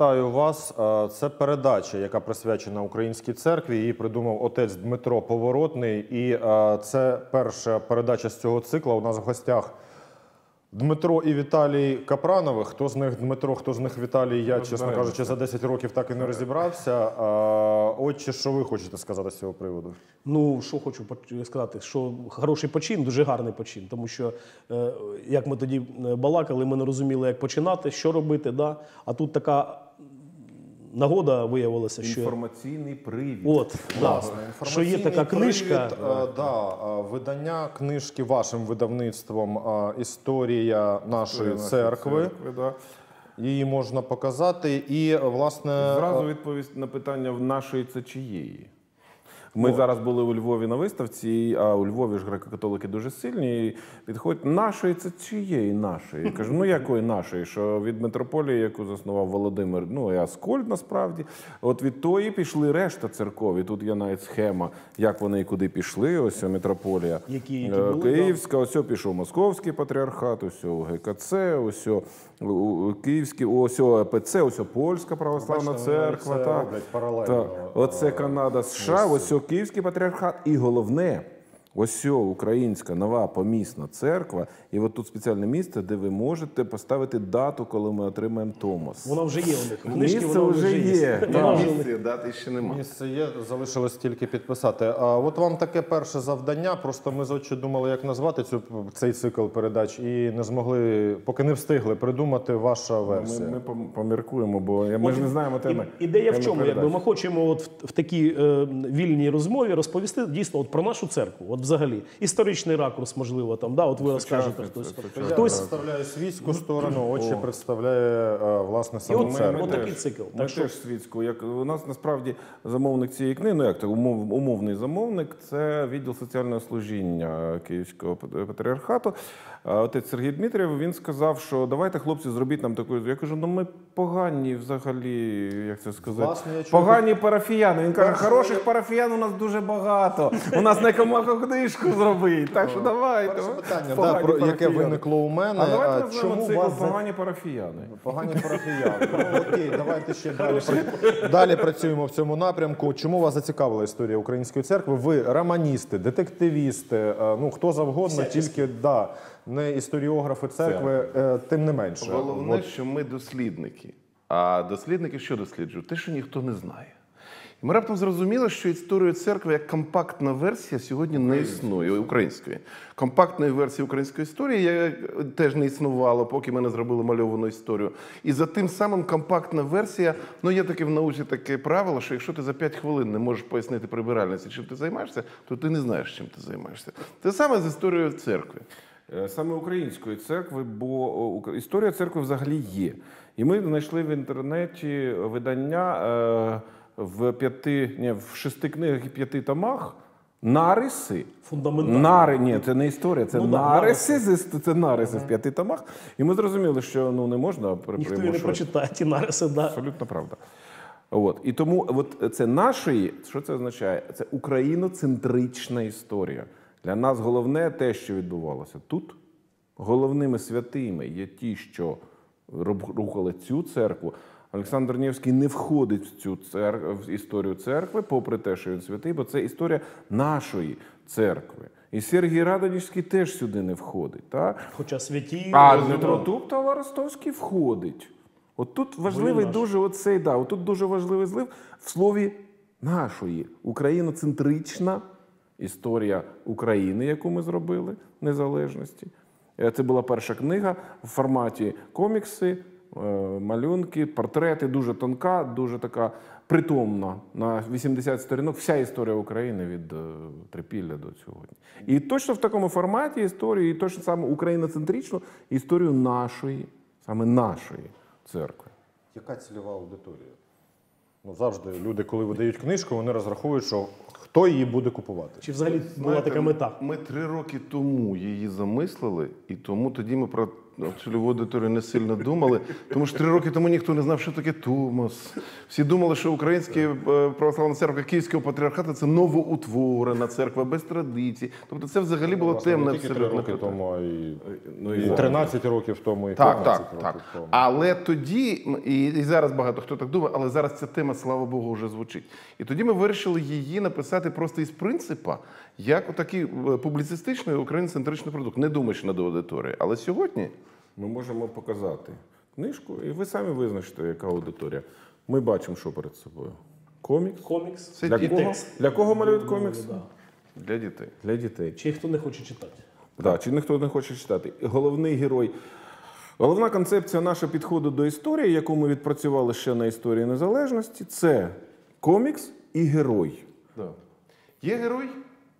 Вітаю вас. Е, Це передача, яка присвячена українській церкві. Її придумав отець Дмитро Поворотний. І е, це перша передача з цього цикла. У нас в гостях Дмитро і Віталій Капранови. Хто з них Дмитро, хто з них Віталій? Я, чесно кажучи, за 10 років так і не розібрався. А, Отче, що ви хочете сказати з цього приводу? Ну, що хочу сказати, що хороший почин, дуже гарний почин, тому що е, як ми тоді е, балакали, ми не розуміли, як починати, що робити. Да? А тут така нагода виявилася, що Інформаційний привід. от, да, що є така книжка. привід, е, да, е, видання книжки вашим видавництвом е, Історія нашої церкви. да. Її можна показати. І, власне, Зразу відповість на питання в нашої це чиєї. Ми зараз були у Львові на виставці, а у Львові ж греко-католики дуже сильні. І підходять, нашої це чиєї нашої? Я кажу, ну якої нашої? Що від митрополії, яку заснував Володимир, ну і Аскольд насправді. От від тої пішли решта церков. І тут є навіть схема, як вони і куди пішли. Ось о, митрополія Які- які Е, були, Київська, ось о, пішов Московський патріархат, ось о, ГКЦ, ось Київський, ось о, ЕПЦ, ось о, Польська православна Бачите, церква. це та, та. Оце Канада, США, ось о, Київський патріархат. І головне, ось українська нова помісна церква. І от тут спеціальне місце, де ви можете поставити дату, коли ми отримаємо Томос. Вона вже є у них. Книжки Місце вона вже є. Вже. Місце дати ще немає. місце є, залишилось тільки підписати. А от вам таке перше завдання. Просто ми з очі думали, як назвати цю цей цикл передач, і не змогли, поки не встигли придумати ваша Ми, версія. ми пом- поміркуємо, бо ми ж не знаємо теми. Ідея в чому? Якби ми хочемо от в, в такій е, вільній розмові розповісти дійсно от про нашу церкву. От взагалі історичний ракурс, можливо, там да, от ви розкажете хтось. Я Хтось представляю свійську сторону, очі представляє е, власне церкву. от такий цикл. Ми Так що теж світську. Як у нас насправді замовник цієї книги, ну як це умов, умовний замовник, це відділ соціального служіння Київського патріархату. Отець Сергій Дмитрів він сказав, що давайте, хлопці, зробіть нам таку. Я кажу, ну ми погані взагалі, як це сказати, Власне, я чую- погані парафіяни. Він каже, хороших парафіян у нас дуже багато. У нас некомаха книжку зробити. Так що давайте. Перше питання, Погані да, про яке парафіяни. виникло у мене. А давайте а назвемо чому цикл вас погані парафіяни. Погані парафіяни. Ну, окей, давайте ще далі, пра- далі працюємо в цьому напрямку. Чому вас зацікавила історія української церкви? Ви романісти, детективісти, е, ну хто завгодно, тільки да, не історіографи церкви, е, тим не менше. Головне, От що ми дослідники. А дослідники що досліджують? Те, що ніхто не знає. І ми раптом зрозуміли, що історію церкви як компактна версія сьогодні не існує української. Компактної версії української історії я, теж не існувало, поки ми не зробили мальовану історію. І за тим самим компактна версія, ну є таке в науці таке правило, що якщо ти за 5 хвилин не можеш пояснити прибиральниці, чим ти займаєшся, то ти не знаєш, чим ти займаєшся. Те саме з історією церкви. Е, Саме української церкви, бо історія церкви взагалі є. І ми знайшли в інтернеті видання е, в п'яти, ні, в шести книгах і п'яти томах. Нариси. Нари, ні, це не історія, це Ну да, нариси, це нариси в п'яти томах. І ми зрозуміли, що ну не можна ніхто її не прочитає ті нариси. Да. Абсолютно правда. От. І тому от це нашої, що це означає? Це україноцентрична історія. Для нас головне те, що відбувалося тут. Головними святими є ті, що рухали цю церкву. Олександр Невський не входить в цю цер... в історію церкви, попри те, що він святий, бо це історія нашої церкви. І Сергій Радонежський теж сюди не входить. Так? Хоча святі А Дмитро Туптала Ростовський входить. От тут важливий наш. дуже оцей, да, от тут дуже важливий злив в слові нашої україноцентрична історія України, яку ми зробили незалежності. Е, Це була перша книга в форматі комікси, малюнки, портрети, дуже тонка, дуже така притомна на 80 сторінок. Вся історія України від е, трипілля до сьогодні. І точно в такому форматі історію, і точно саме україноцентричну історію нашої, саме нашої церкви. Яка цільова аудиторія? Ну, завжди люди, коли видають книжку, вони розраховують, що Хто її буде купувати? Чи взагалі була Знаєте, така мета? Ми три роки тому її замислили, і тому тоді ми про цільову аудиторію не сильно думали. Тому що три роки тому ніхто не знав, що таке Томос. Всі думали, що Українська е, православна церква Київського патріархату це новоутворена церква без традицій. Тобто це взагалі було темне не тільки три роки тому, а і, Ну, і 13 років тому, і Так, 15 так, років так. тому. Але тоді, і, і зараз багато хто так думає, але зараз ця тема, слава Богу, вже звучить. І тоді ми вирішили її написати просто із принципа, як отакий е, публіцистичний українцентричний продукт, не думаючи над аудиторією. Але сьогодні Ми можемо показати книжку, і ви самі визначите, яка аудиторія. Ми бачимо, що перед собою. Комікс. Комікс Це Для кого? Для кого малюють комікс? Да. для дітей. Для дітей. Чи хто не хоче читати? Да, чи ніхто не хоче читати. Головний герой. Головна концепція нашого підходу до історії, яку ми відпрацювали ще на історії незалежності, це комікс і герой. Да. Є герой,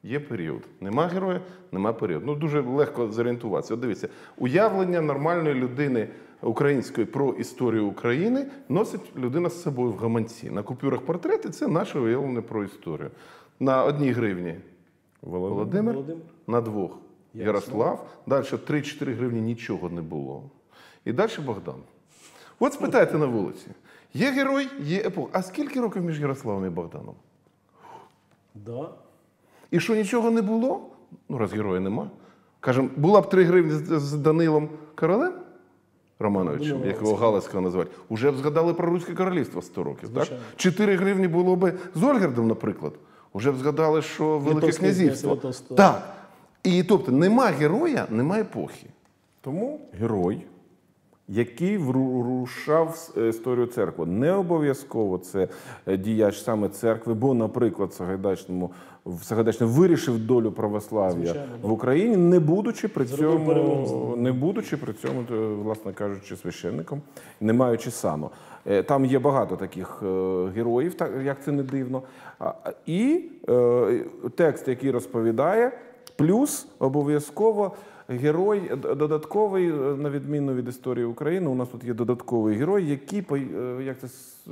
є період. Нема героя, нема періоду. Ну дуже легко зорієнтуватися. От дивіться, уявлення нормальної людини української про історію України носить людина з собою в гаманці. На купюрах портрети це наше уявлення про історію. На одній гривні Володимир, Володимир. на двох Ярослав. Далі 3-4 гривні нічого не було. І далі Богдан. От спитайте на вулиці. Є герой, є епоха. А скільки років між Ярославом і Богданом? Да. І що нічого не було? Ну, раз героя нема. Кажемо, була б 3 гривні з Данилом Королем Романовичем, якого Галицького називають, уже б згадали про Руське королівство 100 років. Так? 4 гривні було б з Ольгердом, наприклад. Уже б згадали, що Велике Литовське князівство. Литовство. Так. І тобто нема героя, нема епохи. Тому герой, який врушав е, історію церкви. Не обов'язково це е, діяч саме церкви, бо, наприклад, Сагайдачному в вирішив долю православ'я Звичайно, в Україні, не будучи при Зробив цьому, не будучи при цьому, е, власне кажучи, священником, не маючи сану. Там є багато таких героїв, так як це не дивно. І текст, який розповідає, плюс обов'язково герой додатковий, е, на відміну від історії України. У нас тут є додатковий герой, який е, як це е,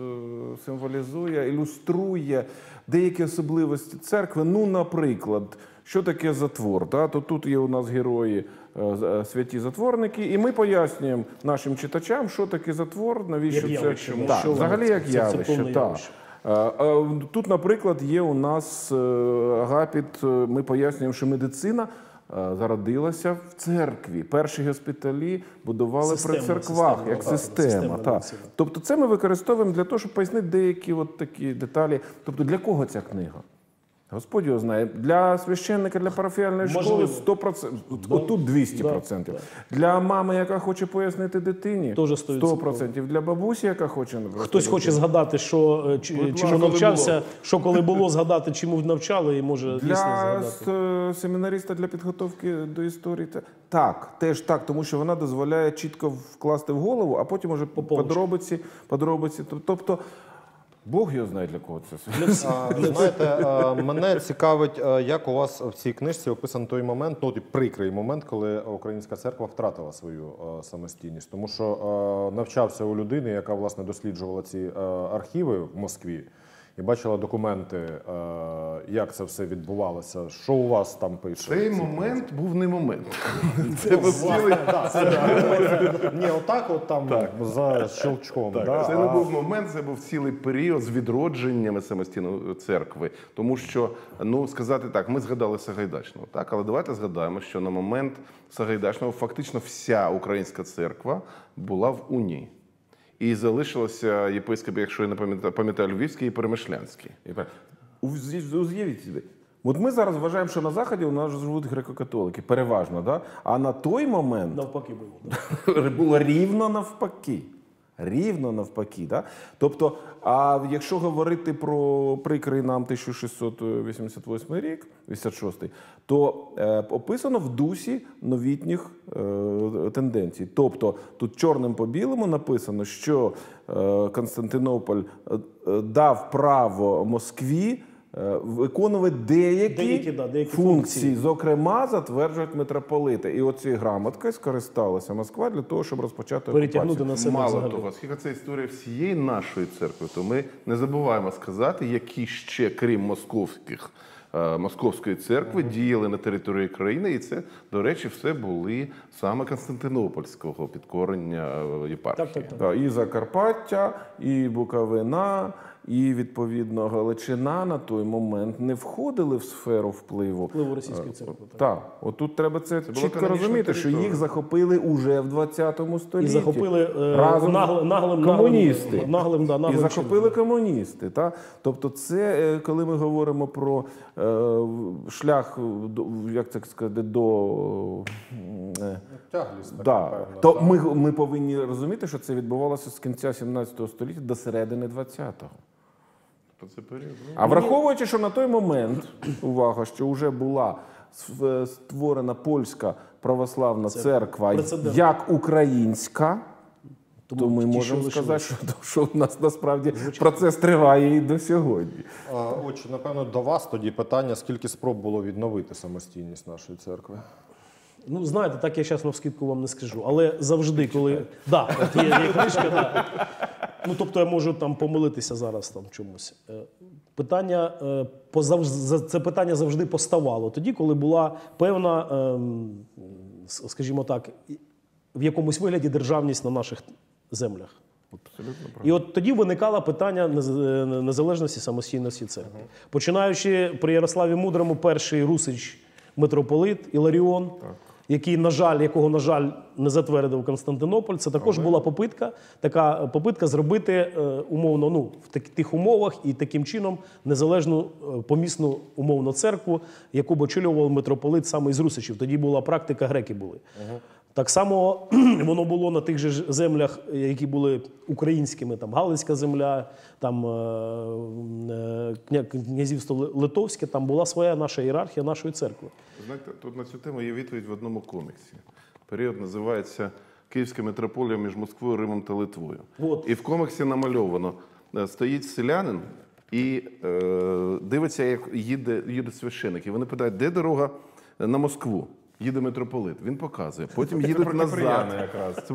символізує, ілюструє деякі особливості церкви. Ну, наприклад, що таке затвор? Да? То тут є у нас герої е, е, святі затворники, і ми пояснюємо нашим читачам, що таке затвор, навіщо Як це явище, да, Так, що взагалі це? як Це- це явище. повне так. явище. Е, е, Тут, наприклад, є у нас е, агапіт. е, Ми пояснюємо, що медицина е, зародилася в церкві. Перші госпіталі будували система, при церквах система, як так, система. та. Тобто, це ми використовуємо для того, щоб пояснити деякі от такі деталі. Тобто, для кого ця книга? Господь його знає. Для священника, для парафіальної школи Можливо. 100%. Отут 200%. Да, Для мами, яка хоче пояснити дитині, Теж 100%. 100%. Для бабусі, яка хоче Хтось хоче згадати, що е, чому навчався, коли що коли було згадати, чому навчали, і може дійсно Для згадати. с- семінариста для підготовки до історії так, теж так, тому що вона дозволяє чітко вкласти в голову, а потім уже подробиці, подробиці. Тобто, Бог його знає для кого це. А, Знаєте, а, мене цікавить, а, як у вас в цій книжці описаний той момент, ну той прикрий момент, коли українська церква втратила свою самостійність. Тому що навчався у людини, яка власне досліджувала ці архіви в Москві. І бачила документи, як це все відбувалося. Що у вас там пише? Цей момент був не момент. Це. Ні, отак, от там за щелчком. Це не був момент, це був цілий період з відродженнями самостійної церкви. Тому що, ну сказати так, ми згадали Сагайдачного, так, але давайте згадаємо, що на момент Сагайдачного фактично вся українська церква була в унії. І залишилося єпископ, якщо я не пам'ятаю, пам'ятаю Львівський і Перемишлянський. Уявіть собі. От ми зараз вважаємо, що на Заході у нас живуть греко-католики, переважно, да? а на той момент Навпаки було. да. було рівно навпаки. Рівно навпаки. Да? Тобто, а якщо говорити про прикрий нам 1688 рік, 86, то е, описано в дусі новітніх е, тенденцій. Тобто тут чорним по білому написано, що е, Константинополь е, е, дав право Москві виконувати деякі, Деякі, да, деякі функції, функції. зокрема, затверджують митрополити. І оцією грамоткою скористалася Москва для того, щоб розпочати Перетягнути окупацію. на себе Мало взагалі. того, оскільки це історія всієї нашої церкви, то ми не забуваємо сказати, які ще, крім московських. е, Московської церкви діяли на території країни, і це, до речі, все були саме Константинопольського підкорення е, єпархії. Так, так, так. Да, і Закарпаття, і Буковина, і відповідно Галичина на той момент не входили в сферу впливу. Впливу російської церкви, так. Так, отут треба це, була чітко розуміти, що їх захопили уже в 20 столітті. І захопили е, разом наглим, наглим, комуністи. Наглим, наглим, і захопили чином. комуністи. Та? Тобто, це е, коли ми говоримо про е, шлях до як це сказати, до е, Тяглість Да. певна, То так. ми, ми повинні розуміти, що це відбувалося з кінця 17 століття до середини 20-го. То це період. ну, А враховуючи, що на той момент, увага, що вже була створена польська православна церква прецедент. як українська, то ми можемо сказати, що, що в нас насправді процес триває і до сьогодні. А, Отже, напевно, до вас тоді питання: скільки спроб було відновити самостійність нашої церкви? Ну, знаєте, так я зараз на вскидку вам не скажу. Але завжди, коли. Да, от є, є книжка, да. Ну, тобто я можу там помилитися зараз там чомусь. Е, Питання е, це питання завжди поставало тоді, коли була певна, ем, скажімо так, в якомусь вигляді державність на наших землях. І от тоді виникало питання е, незалежності самостійності церкви. Починаючи при Ярославі Мудрому, перший русич митрополит Іларіон, який, на жаль, якого, на жаль, не затвердив Константинополь, це також була попитка, така попитка зробити е, умовно ну, в тих умовах і таким чином незалежну е, помісну умовно церкву, яку б очолював митрополит саме із Русичів. Тоді була практика, греки були. Так само воно було на тих же землях, які були українськими, там Галицька земля, там е, е, кня- князівство Литовське, там була своя наша ієрархія нашої церкви. Знаєте, тут на цю тему є відповідь в одному коміксі. Період називається Київська митрополія між Москвою, Римом та Литвою. От. І в коміксі намальовано: е, стоїть селянин і е, дивиться, як їде, їде священик. І вони питають, де дорога на Москву? Їде митрополит. Він показує. Потім їдуть назад. Якраз.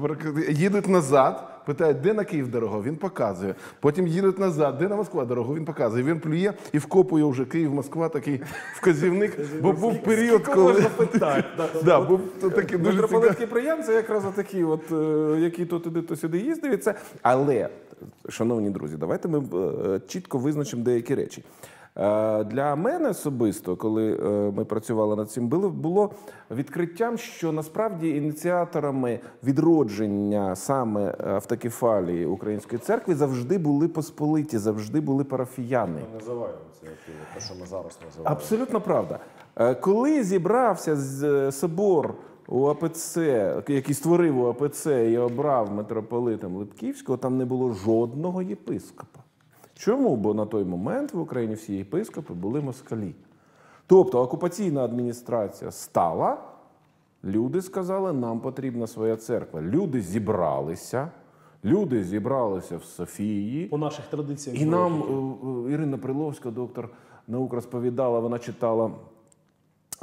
Їдуть назад, питають, де на Київ дорога, він показує. Потім їдуть назад, де на Москва дорога, він показує. Він плює і вкопує вже Київ, Москва, такий вказівник. Бо був період, коли Да, був такий дуже Митрополит цікавий. Кіприян це якраз такі, от, е, які то туди, то сюди їздив. Це. Але, шановні друзі, давайте ми е, чітко визначимо деякі речі. Е, Для мене особисто, коли е, ми працювали над цим, було, відкриттям, що насправді ініціаторами відродження саме автокефалії української церкви завжди були посполиті, завжди були парафіяни. Ми називаємо це те, що ми зараз називаємо. Абсолютно правда. Е, Коли зібрався з- е, собор у АПЦ, який створив АПЦ і обрав митрополитом Литківського, там не було жодного єпископа. Чому? Бо на той момент в Україні всі єпископи були москалі. Тобто окупаційна адміністрація стала, люди сказали, нам потрібна своя церква. Люди зібралися, люди зібралися в Софії. По наших традиціях. І нам е, е, Ірина Приловська, доктор наук, розповідала, вона читала.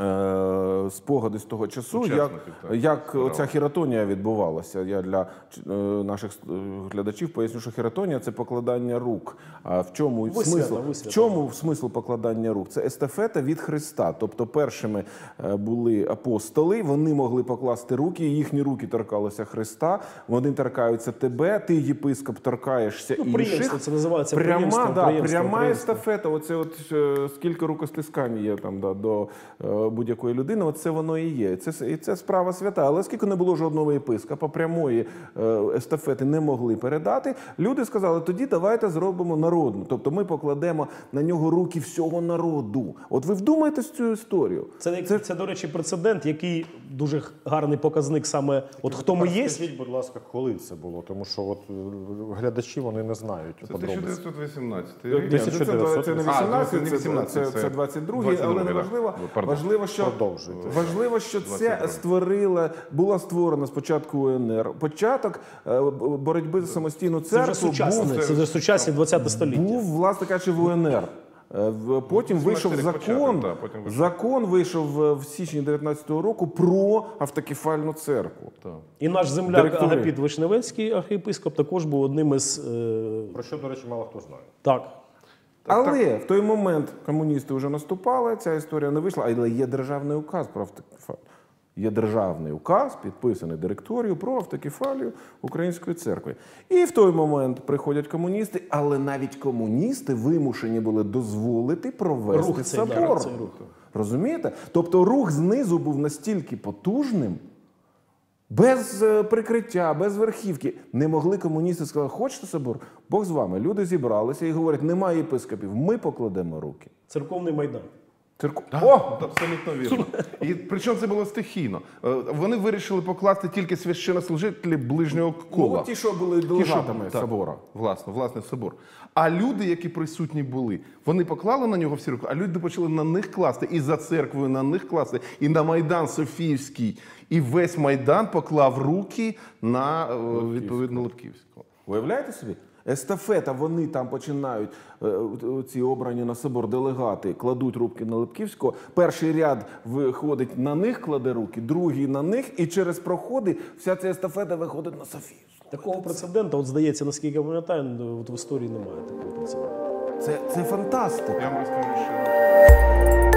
Е, Спогади з того часу, як, так, як справа. ця хіратонія відбувалася. Я для е, наших е, глядачів поясню, що хіратонія це покладання рук. А в чому Висвята, смисл? висвята. В чому смисл покладання рук? Це естафета від Христа. Тобто, першими були апостоли, вони могли покласти руки, їхні руки торкалися Христа. Вони торкаються тебе, ти єпископ торкаєшся Ну, приємство, інших. це називається пряма, приємство, да, приємство, пряма приємство. естафета. Оце от скільки рукостискань є там да, до будь-якої людини. Оце воно і є. Це і це справа свята. Але оскільки не було жодного єпископа, прямої е, естафети не могли передати. Люди сказали: тоді давайте зробимо народну. Тобто ми покладемо на нього руки всього народу. От ви вдумайтесь в цю історію. Це, це, це, до речі, прецедент, який дуже гарний показник саме от хто ми є. Скажіть, будь ласка, коли це було? Тому що от е, глядачі вони не знають Це подробиць. 1918 Ні, це, це, це, це не 18, А, це, це, це, це 22, 22, але не да. важливо. Важливо, що, важливо, що це 22. створила, була створена спочатку УНР. Початок е, боротьби за самостійну Це церкву вже сучасне, був, це вже сучасне 20 століття. був, власне кажучи, в УНР. Е, Потім Ну, вийшов закон. початок, так, потім вийшов. Закон вийшов в січні 19-го року про автокефальну церкву. І наш земляк Директори. Агапіт Вишневецький, архієпископ, також був одним із. Е, Про що, до речі, мало хто знає. так. Але в той момент комуністи вже наступали, ця історія не вийшла, але є державний указ про автокефалію. Є державний указ, підписаний директорією про автокефалію Української церкви. І в той момент приходять комуністи, але навіть комуністи вимушені були дозволити провести Рух собор. рух. Розумієте? Тобто рух знизу був настільки потужним, без е, прикриття, без верхівки. Не могли комуністи сказати, хочете собор? Бог з вами. Люди зібралися і говорять, немає єпископів, ми покладемо руки. Церковний майдан. Церков... О, абсолютно вірно. І причому це було стихійно. Е, Вони вирішили покласти тільки священнослужителі ближнього Ну, кола. от ті, що були Ті, що- собора. Власне, власне, собор. А люди, які присутні були, вони поклали на нього всі руки, а люди почали на них класти, і за церквою на них класти, і на Майдан Софіївський. І весь Майдан поклав руки на е, відповідно Липківського. Уявляєте собі? Естафета, вони там починають е, ці обрані на собор делегати, кладуть руки на Липківського. Перший ряд виходить на них, кладе руки, другий на них, і через проходи вся ця естафета виходить на Софію. Такого прецеденту, от здається, наскільки я пам'ятаю, от в історії немає такого прецеденту. Це, це фантастика. Я вам розкажу ще.